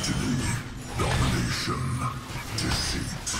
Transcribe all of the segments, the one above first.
Destiny, domination, deceit.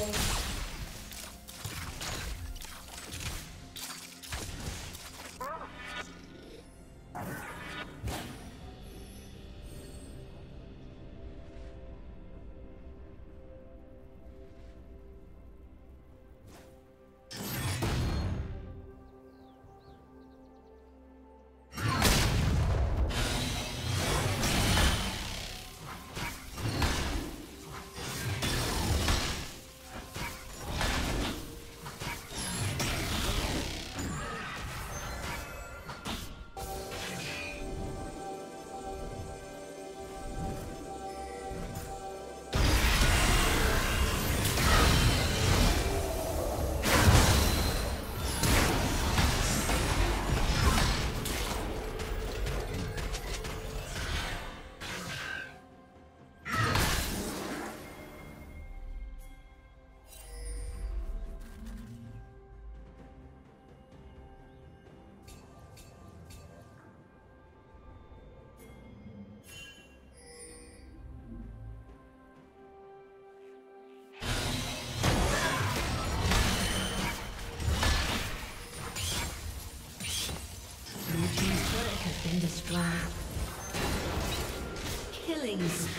Killing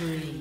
spree.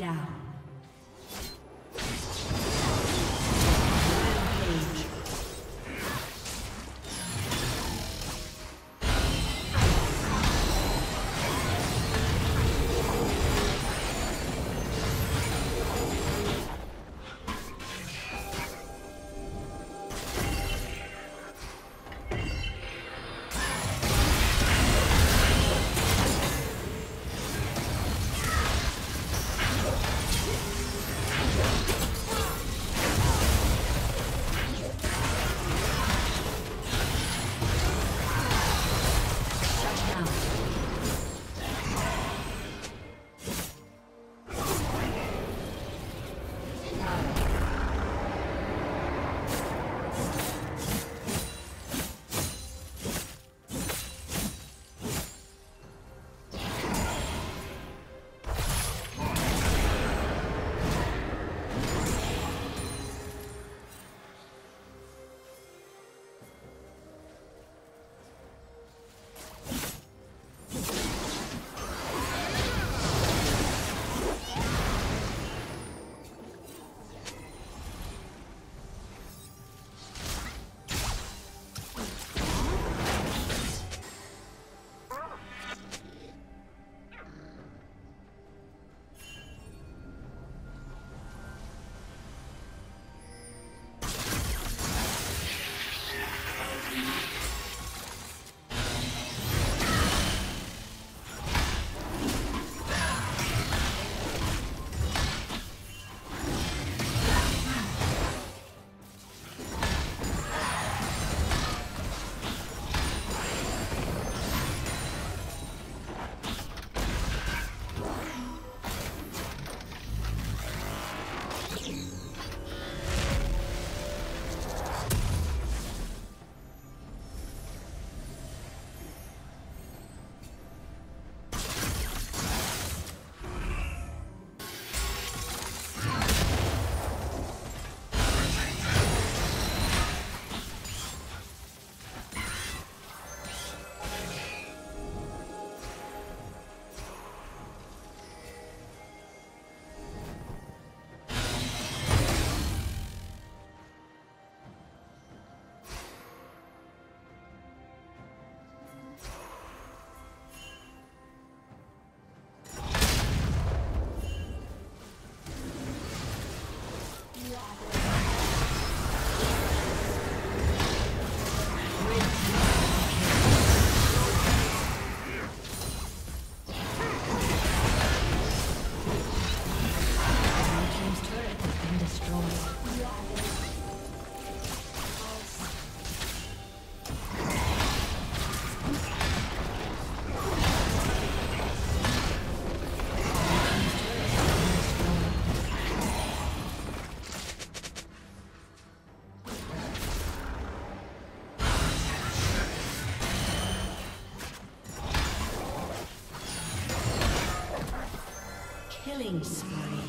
Down. Killing spree.